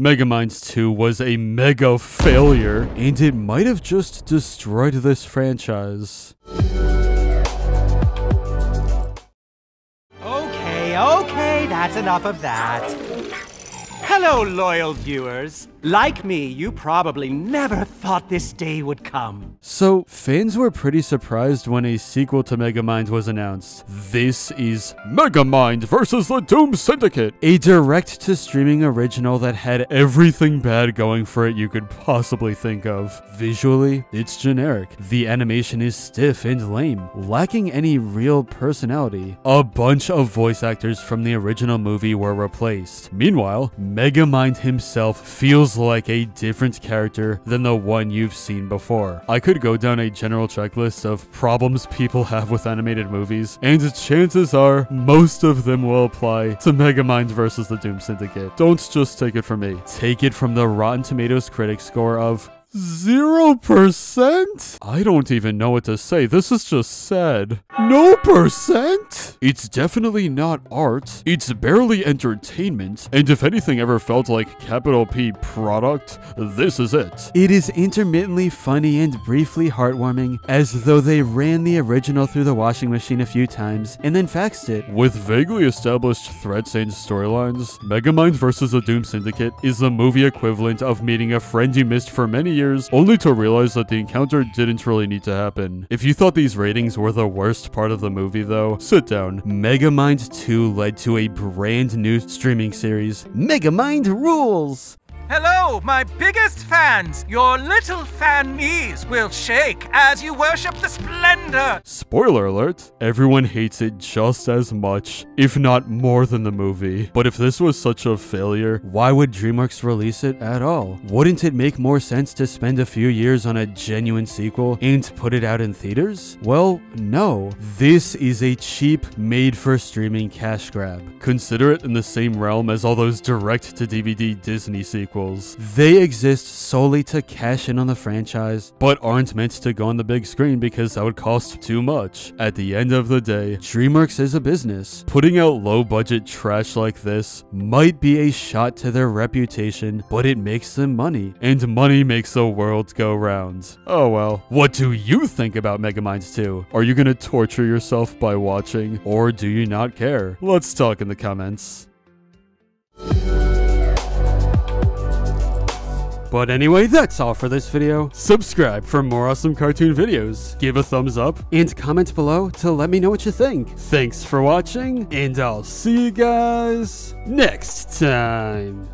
Megamind 2 was a mega failure, and it might have just destroyed this franchise. Okay, okay, that's enough of that. Hello, loyal viewers. Like me, you probably never thought this day would come. So, fans were pretty surprised when a sequel to Megamind was announced. This is Megamind vs. the Doom Syndicate, a direct to streaming original that had everything bad going for it you could possibly think of. Visually, it's generic. The animation is stiff and lame, lacking any real personality. A bunch of voice actors from the original movie were replaced. Meanwhile, Megamind himself feels like a different character than the one you've seen before. I could go down a general checklist of problems people have with animated movies, and chances are most of them will apply to Megamind versus the Doom Syndicate. Don't just take it from me. Take it from the Rotten Tomatoes critic score of Zero percent? I don't even know what to say. This is just sad. No percent? It's definitely not art. It's barely entertainment. And if anything ever felt like capital P product, this is it. It is intermittently funny and briefly heartwarming, as though they ran the original through the washing machine a few times and then faxed it. With vaguely established threats and storylines, Megamind vs. the Doom Syndicate is the movie equivalent of meeting a friend you missed for many years years, only to realize that the encounter didn't really need to happen. If you thought these ratings were the worst part of the movie though, sit down. Megamind 2 led to a brand new streaming series, Megamind Rules! Hello, my biggest fans! Your little fan knees will shake as you worship the splendor! Spoiler alert, everyone hates it just as much, if not more than the movie. But if this was such a failure, why would DreamWorks release it at all? Wouldn't it make more sense to spend a few years on a genuine sequel and put it out in theaters? Well, no. This is a cheap, made-for-streaming cash grab. Consider it in the same realm as all those direct-to-DVD Disney sequels They exist solely to cash in on the franchise, but aren't meant to go on the big screen because that would cost too much. At the end of the day, DreamWorks is a business. Putting out low budget trash like this might be a shot to their reputation, but it makes them money, and money makes the world go round. Oh well. What do you think about Megamind 2? Are you gonna torture yourself by watching, or do you not care? Let's talk in the comments. But anyway, that's all for this video. Subscribe for more awesome cartoon videos. Give a thumbs up and comment below to let me know what you think. Thanks for watching, and I'll see you guys next time.